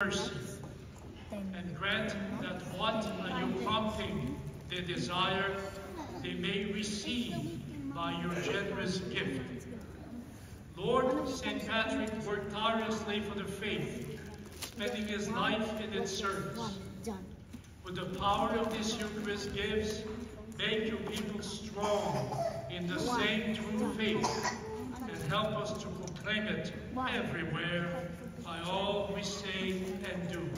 and grant that what are you prompting they desire, they may receive by your generous gift. Lord, St. Patrick worked tirelessly for the faith, spending his life in its service. With the power of this Eucharist gives, make your people strong in the same true faith help us to proclaim it everywhere by all we say and do.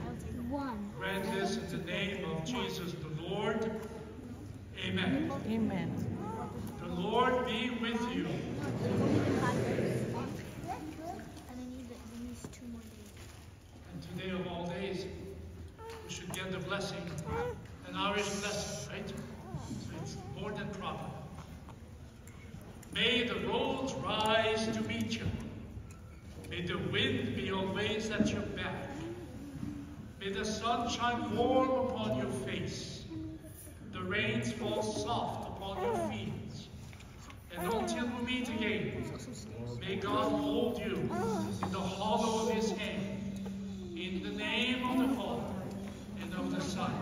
Grant this in the name of Jesus the Lord. Amen. Amen. The Lord be with you. And today of all days, we should get the blessing, an Irish blessing, May the roads rise to meet you. May the wind be always at your back. May the sun shine warm upon your face. The rains fall soft upon your fields. And until we meet again, may God hold you in the hollow of his hand. In the name of the Father, and of the Son,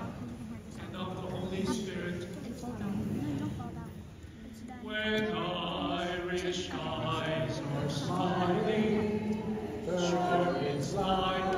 and of the Holy Spirit. When Eyes are smiling, sure it's like